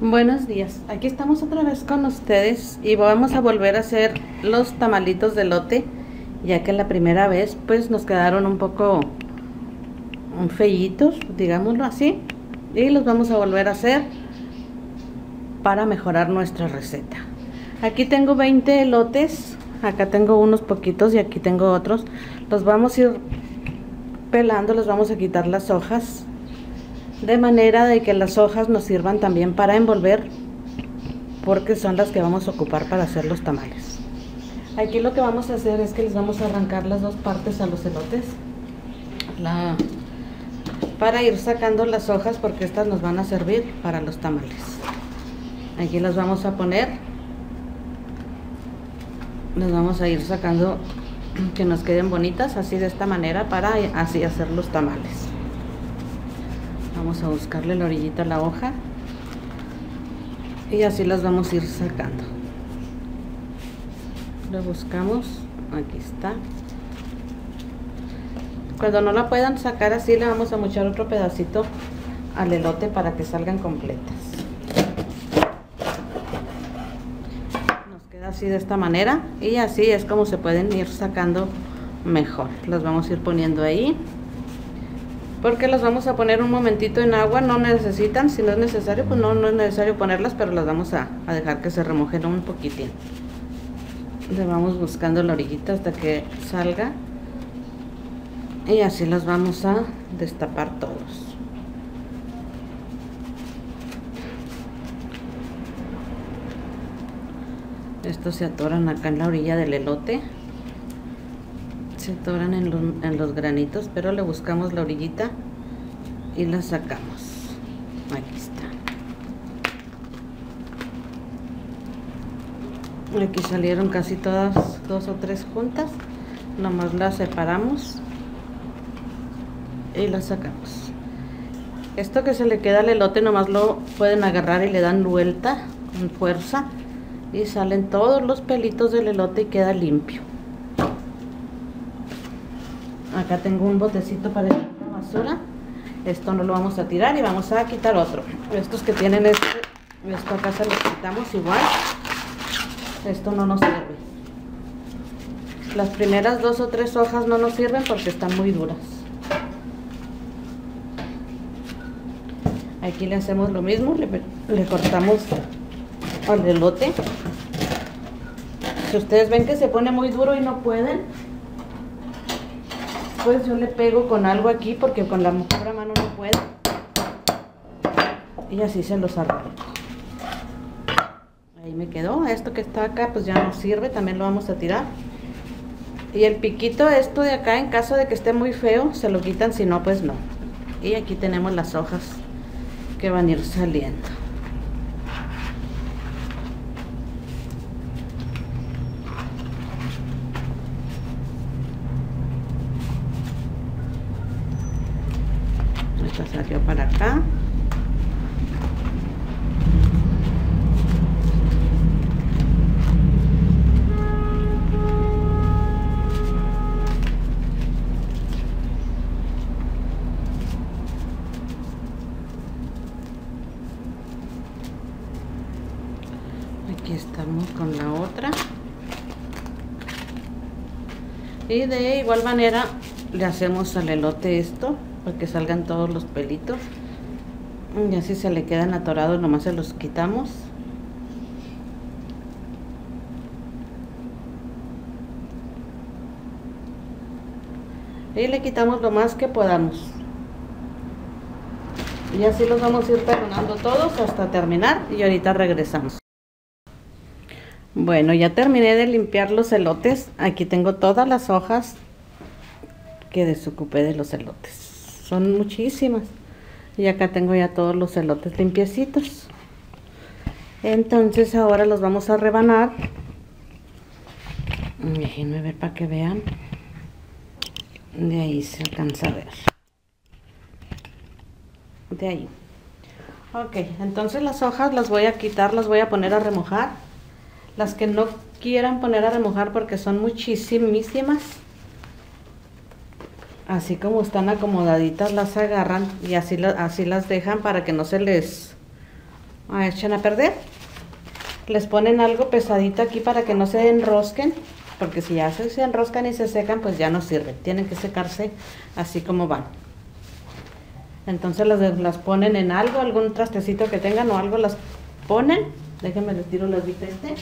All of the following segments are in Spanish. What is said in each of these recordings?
Buenos días, aquí estamos otra vez con ustedes y vamos a volver a hacer los tamalitos de lote ya que la primera vez pues nos quedaron un poco feitos, digámoslo así y los vamos a volver a hacer para mejorar nuestra receta. Aquí tengo 20 elotes acá tengo unos poquitos y aquí tengo otros. Los vamos a ir pelando, les vamos a quitar las hojas de manera de que las hojas nos sirvan también para envolver porque son las que vamos a ocupar para hacer los tamales. Aquí lo que vamos a hacer es que les vamos a arrancar las dos partes a los elotes. Para ir sacando las hojas porque estas nos van a servir para los tamales. Aquí las vamos a poner. Las vamos a ir sacando que nos queden bonitas así de esta manera para así hacer los tamales vamos a buscarle la orillita a la hoja y así las vamos a ir sacando. Lo buscamos aquí está. Cuando no la puedan sacar así le vamos a mochar otro pedacito al elote para que salgan completas. Nos queda así de esta manera y así es como se pueden ir sacando mejor. Las vamos a ir poniendo ahí porque las vamos a poner un momentito en agua, no necesitan, si no es necesario, pues no, no es necesario ponerlas, pero las vamos a, a dejar que se remojen un poquitín. Le vamos buscando la orillita hasta que salga y así las vamos a destapar todos. Estos se atoran acá en la orilla del elote se atoran en, los granitos, pero le buscamos la orillita y la sacamos. Aquí está. Aquí salieron casi todas, dos o tres juntas. Nomás las separamos y las sacamos. Esto que se le queda al elote nomás lo pueden agarrar y le dan vuelta con fuerza y salen todos los pelitos del elote y queda limpio acá tengo un botecito para la basura. Esto no lo vamos a tirar y vamos a quitar otro. Estos que tienen este esto acá se los quitamos igual. Esto no nos sirve. Las primeras dos o tres hojas no nos sirven porque están muy duras. Aquí le hacemos lo mismo le, le cortamos al elote. Si ustedes ven que se pone muy duro y no pueden pues yo le pego con algo aquí porque con la otra mano no puedo. Y así se los arranco. Ahí me quedó. Esto que está acá pues ya no sirve, también lo vamos a tirar. Y el piquito esto de acá, en caso de que esté muy feo, se lo quitan, si no pues no. Y aquí tenemos las hojas que van a ir saliendo. Y de igual manera le hacemos al elote esto que salgan todos los pelitos. Y así se le quedan atorados nomás se los quitamos. Y le quitamos lo más que podamos. Y así los vamos a ir perdonando todos hasta terminar y ahorita regresamos bueno ya terminé de limpiar los elotes aquí tengo todas las hojas que desocupé de los elotes son muchísimas. Y acá tengo ya todos los elotes limpiecitos. Entonces ahora los vamos a rebanar. Déjenme ver para que vean. De ahí se alcanza a ver. De ahí. Ok, entonces las hojas las voy a quitar, las voy a poner a remojar. Las que no quieran poner a remojar porque son muchísimas así como están acomodaditas las agarran y así, así las dejan para que no se les ah, echan a perder. Les ponen algo pesadito aquí para que no se enrosquen, porque si ya se, enroscan y se secan, pues ya no sirven. Tienen que secarse así como van. Entonces las, las ponen en algo, algún trastecito que tengan o algo las ponen. Déjenme les tiro las este.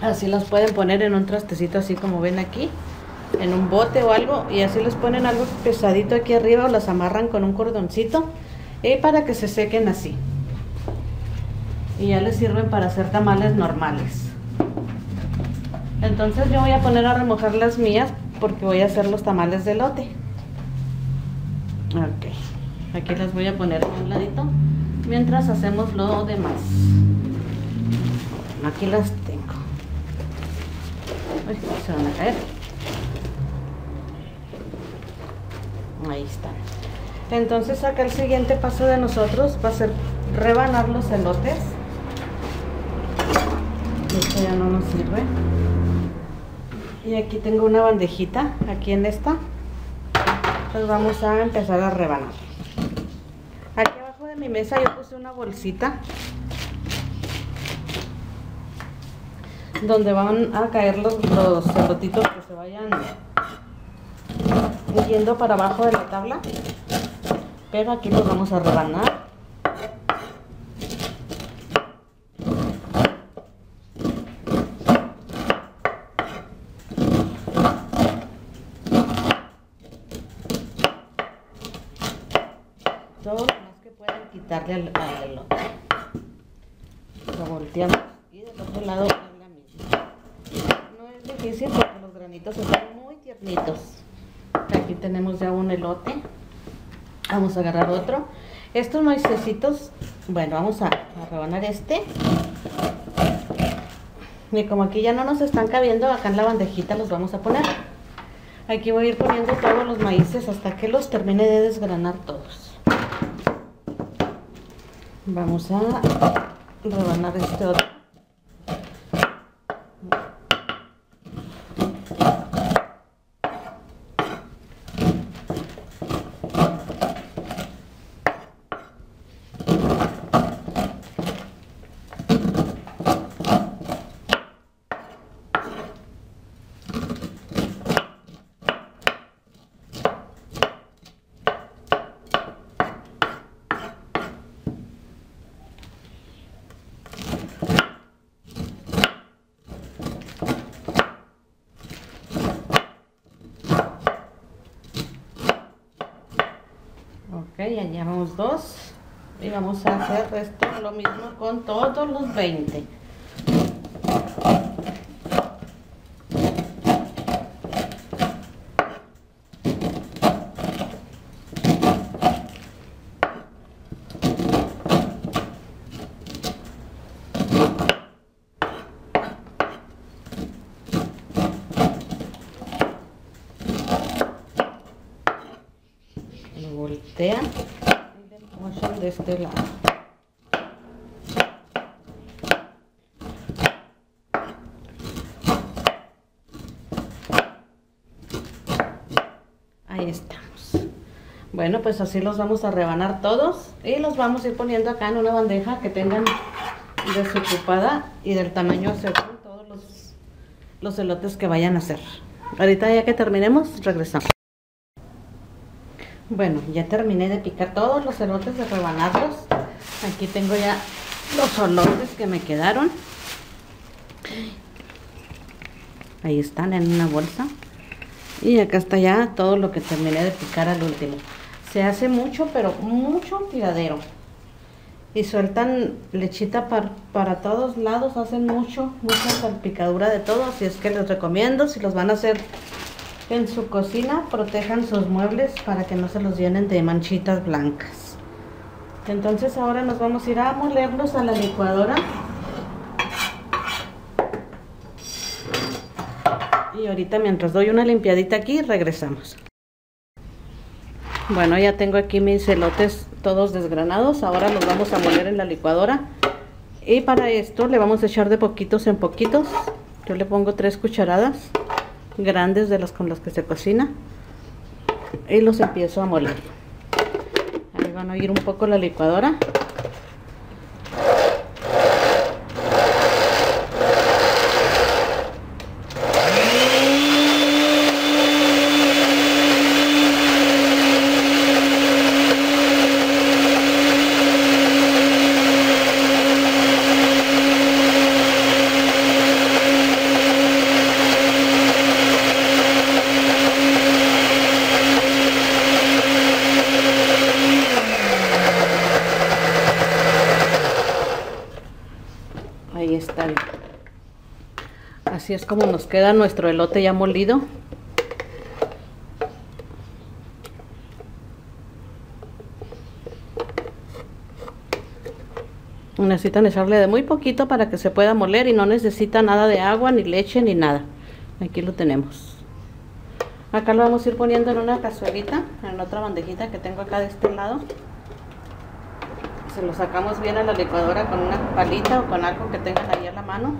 Así las pueden poner en un trastecito así como ven aquí en un bote o algo y así les ponen algo pesadito aquí arriba o las amarran con un cordoncito y para que se sequen así. Y ya les sirven para hacer tamales normales. Entonces yo voy a poner a remojar las mías porque voy a hacer los tamales de lote ok aquí las voy a poner a un ladito mientras hacemos lo demás. Aquí las se van a caer. Ahí está. Entonces acá el siguiente paso de nosotros va a ser rebanar los elotes. Esto ya no nos sirve. Y aquí tengo una bandejita aquí en esta. Pues vamos a empezar a rebanar. Aquí abajo de mi mesa yo puse una bolsita donde van a caer los, los que se vayan yendo para abajo de la tabla. Pero aquí los vamos a rebanar. Todo lo más que puedan quitarle al, al elote lo volteamos y del otro lado la misma no es difícil porque los granitos están muy tiernitos aquí tenemos ya un elote vamos a agarrar otro. Estos maicecitos bueno vamos a, a rebanar este. Y como aquí ya no nos están cabiendo acá en la bandejita los vamos a poner. Aquí voy a ir poniendo todos los maíces hasta que los termine de desgranar todos. Vamos a rebanar este otro llevamos dos. Y vamos a hacer esto lo mismo con todos los 20 y de este lado. Ahí estamos. Bueno, pues así los vamos a rebanar todos y los vamos a ir poniendo acá en una bandeja que tengan desocupada y del tamaño según todos los, los elotes que vayan a hacer. Ahorita ya que terminemos, regresamos. Bueno, ya terminé de picar todos los elotes, de rebanarlos. Aquí tengo ya los olores que me quedaron. Ahí están en una bolsa. Y acá está ya todo lo que terminé de picar al último. Se hace mucho, pero mucho tiradero. Y sueltan lechita para, para todos lados, hacen mucho, mucha salpicadura de todo. Así es que les recomiendo, si los van a hacer en su cocina protejan sus muebles para que no se los llenen de manchitas blancas. Entonces ahora nos vamos a ir a molerlos a la licuadora. Y ahorita mientras doy una limpiadita aquí, regresamos. Bueno, ya tengo aquí mis elotes todos desgranados. Ahora los vamos a moler en la licuadora. Y para esto le vamos a echar de poquitos en poquitos. Yo le pongo tres cucharadas grandes de las con las que se cocina y los empiezo a moler. Ahí van a oír un poco la licuadora Así es como nos queda nuestro elote ya molido. Necesitan echarle de muy poquito para que se pueda moler y no necesita nada de agua, ni leche, ni nada. Aquí lo tenemos. Acá lo vamos a ir poniendo en una cazuelita, en otra bandejita que tengo acá de este lado. Se lo sacamos bien a la licuadora con una palita o con algo que tengan ahí a la mano.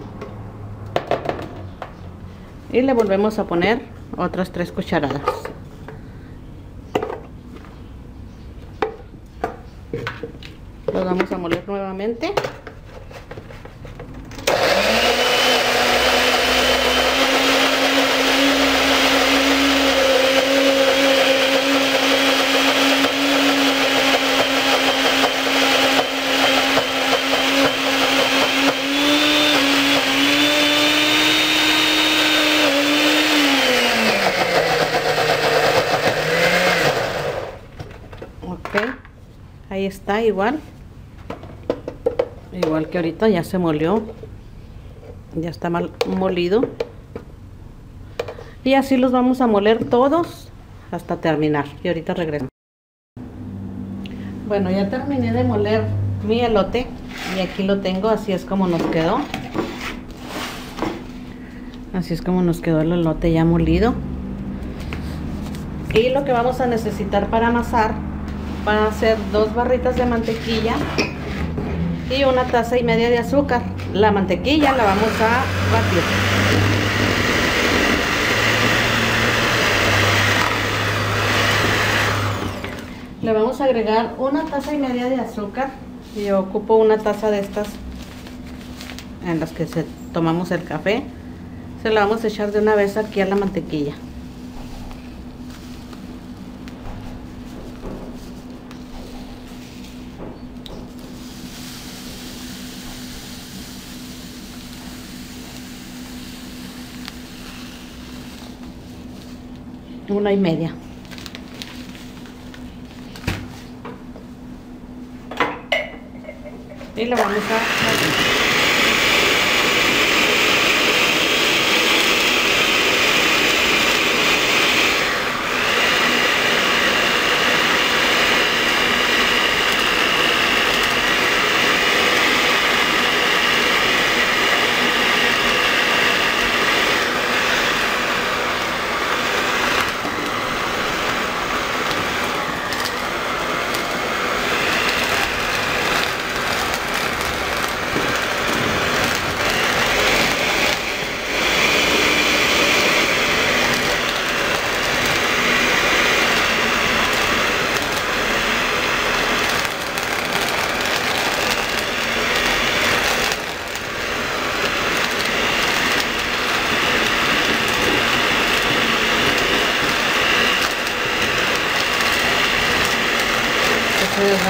Y le volvemos a poner otras tres cucharadas. Lo vamos a moler nuevamente. ahí está igual. Igual que ahorita ya se molió. Ya está mal molido. Y así los vamos a moler todos hasta terminar. Y ahorita regreso. Bueno ya terminé de moler mi elote y aquí lo tengo así es como nos quedó. Así es como nos quedó el elote ya molido. Y lo que vamos a necesitar para amasar van a ser dos barritas de mantequilla y una taza y media de azúcar. La mantequilla la vamos a batir. Le vamos a agregar una taza y media de azúcar. Yo ocupo una taza de estas en las que se, tomamos el café. Se la vamos a echar de una vez aquí a la mantequilla. Una y media. Y lo vamos a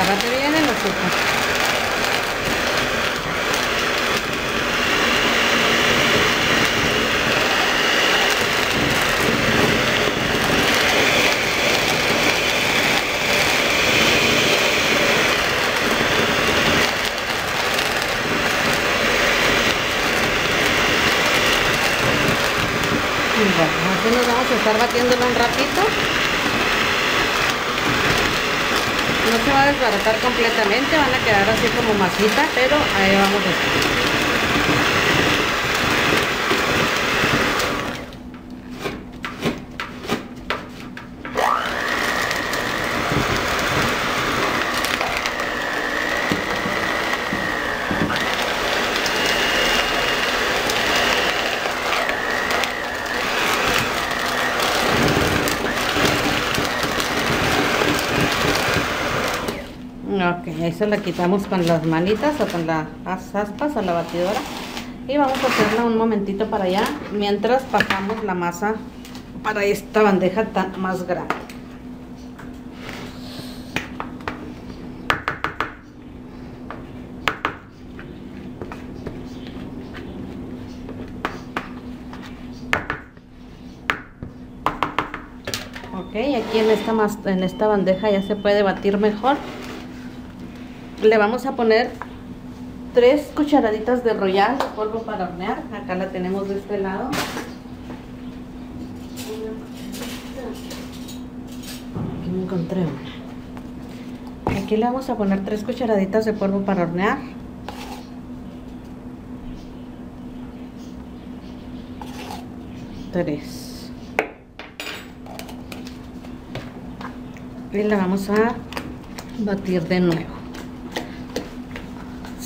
desgarrate bien el azúcar. bueno, así nos vamos a estar batiéndolo un ratito se va a desbaratar completamente, van a quedar así como masita, pero ahí vamos a estar. Ok, eso la quitamos con las manitas o con las aspas a la batidora. Y vamos a hacerla un momentito para allá mientras pasamos la masa para esta bandeja tan más grande. Ok, aquí en esta, en esta bandeja ya se puede batir mejor le vamos a poner tres cucharaditas de royal, polvo para hornear. Acá la tenemos de este lado. Aquí me encontré una. Aquí le vamos a poner tres cucharaditas de polvo para hornear. Tres. Y la vamos a batir de nuevo.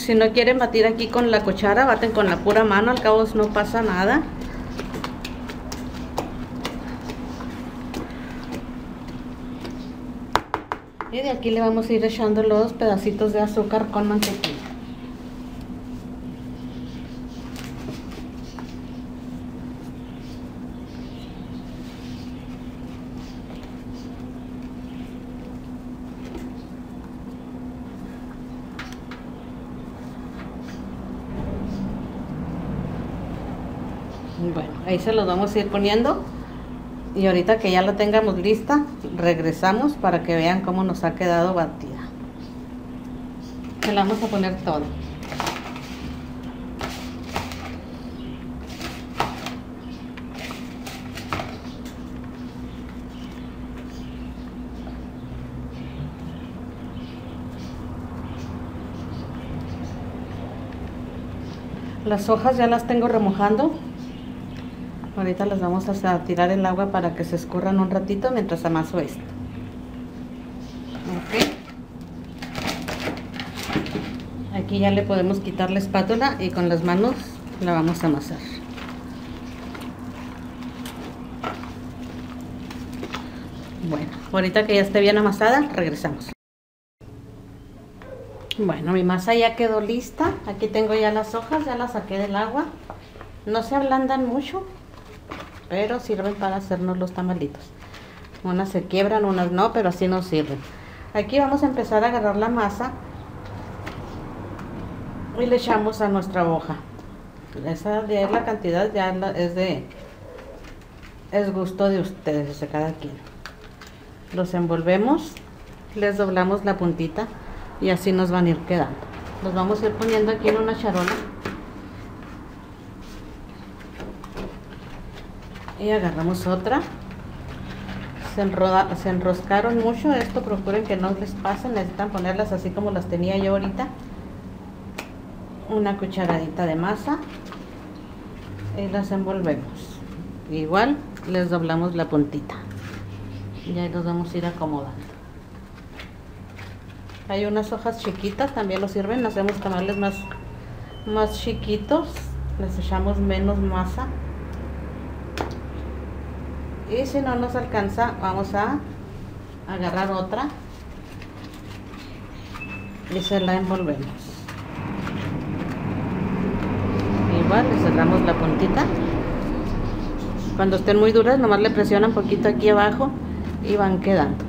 Si no quieren batir aquí con la cuchara, baten con la pura mano, al cabo no pasa nada. Y de aquí le vamos a ir echando los pedacitos de azúcar con mantequilla. Bueno, ahí se los vamos a ir poniendo. Y ahorita que ya la tengamos lista, regresamos para que vean cómo nos ha quedado batida. Se la vamos a poner todo. Las hojas ya las tengo remojando Ahorita las vamos a tirar el agua para que se escurran un ratito mientras amaso esto. Aquí ya le podemos quitar la espátula y con las manos la vamos a amasar. Bueno, ahorita que ya esté bien amasada, regresamos. Bueno, mi masa ya quedó lista. Aquí tengo ya las hojas, ya las saqué del agua. No se ablandan mucho, pero sirven para hacernos los tamalitos. Unas se quiebran, unas no, pero así nos sirven. Aquí vamos a empezar a agarrar la masa y le echamos a nuestra hoja. Esa de la cantidad ya es de es gusto de ustedes, de cada quien. Los envolvemos, les doblamos la puntita y así nos van a ir quedando. Los vamos a ir poniendo aquí en una charola. Y agarramos otra. Se, se enroscaron mucho esto procuren que no les pasen necesitan ponerlas así como las tenía yo ahorita. Una cucharadita de masa y las envolvemos. Igual les doblamos la puntita. Y ahí los vamos a ir acomodando. Hay unas hojas chiquitas también los sirven hacemos tamales más más chiquitos les echamos menos masa y si no nos alcanza. Vamos a agarrar otra. Y se la envolvemos igual le cerramos la puntita. Cuando estén muy duras nomás le presionan poquito aquí abajo y van quedando.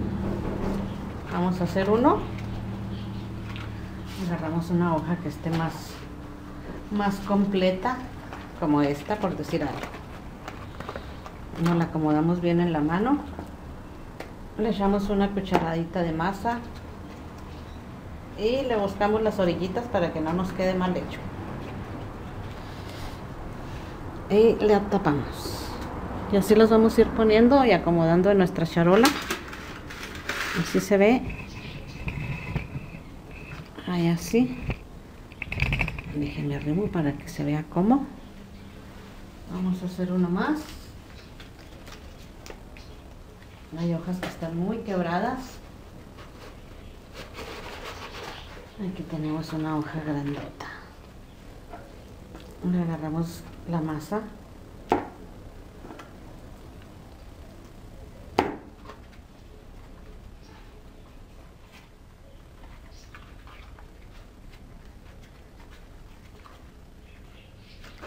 Vamos a hacer uno. Agarramos una hoja que esté más más completa como esta por decir algo nos la acomodamos bien en la mano. Le echamos una cucharadita de masa y le buscamos las orillitas para que no nos quede mal hecho. Y le tapamos. Y así los vamos a ir poniendo y acomodando en nuestra charola. Así se ve. Ahí así. Déjenme arriba para que se vea cómo. Vamos a hacer uno más hay hojas que están muy quebradas. Aquí tenemos una hoja grandota. Le agarramos la masa.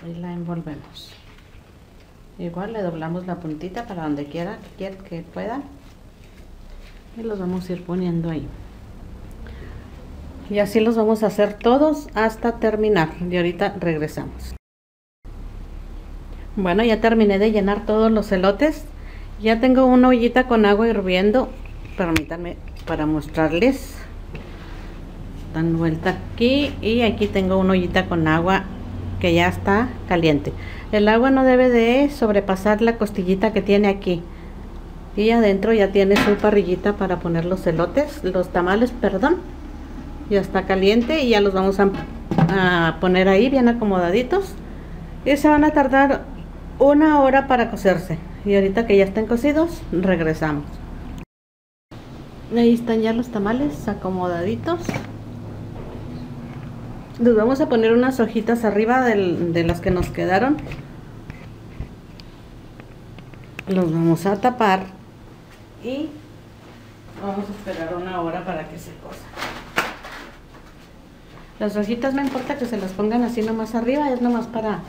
Y la envolvemos igual le doblamos la puntita para donde quiera que, que pueda. Y los vamos a ir poniendo ahí. Y así los vamos a hacer todos hasta terminar. Y ahorita regresamos. Bueno ya terminé de llenar todos los elotes. Ya tengo una ollita con agua hirviendo. Permítanme para mostrarles. Dan vuelta aquí y aquí tengo una ollita con agua que ya está caliente. El agua no debe de sobrepasar la costillita que tiene aquí. Y adentro ya tiene su parrillita para poner los elotes, los tamales, perdón. Ya está caliente y ya los vamos a, a poner ahí bien acomodaditos. Y se van a tardar una hora para cocerse. Y ahorita que ya estén cocidos, regresamos. Ahí están ya los tamales acomodaditos. Les vamos a poner unas hojitas arriba de las que nos quedaron. Los vamos a tapar y vamos a esperar una hora para que se cosan. Las hojitas no importa que se las pongan así nomás arriba, es nomás para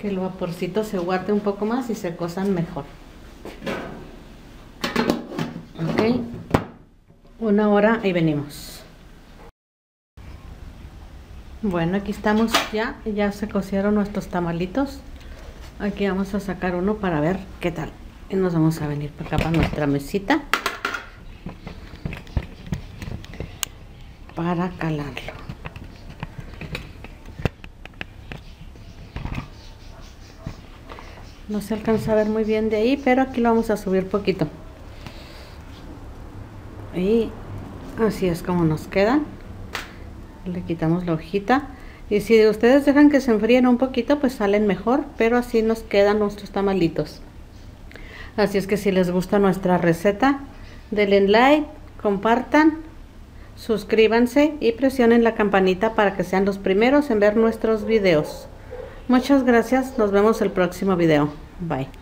que el vaporcito se guarde un poco más y se cosan mejor. Ok, una hora y venimos. Bueno, aquí estamos ya, ya se cocieron nuestros tamalitos. Aquí vamos a sacar uno para ver qué tal. Y nos vamos a venir para acá para nuestra mesita. Para calarlo. No se alcanza a ver muy bien de ahí, pero aquí lo vamos a subir poquito. Y así es como nos quedan le quitamos la hojita. Y si ustedes dejan que se enfríen un poquito pues salen mejor pero así nos quedan nuestros tamalitos. Así es que si les gusta nuestra receta denle like compartan suscríbanse y presionen la campanita para que sean los primeros en ver nuestros videos. Muchas gracias nos vemos el próximo video. Bye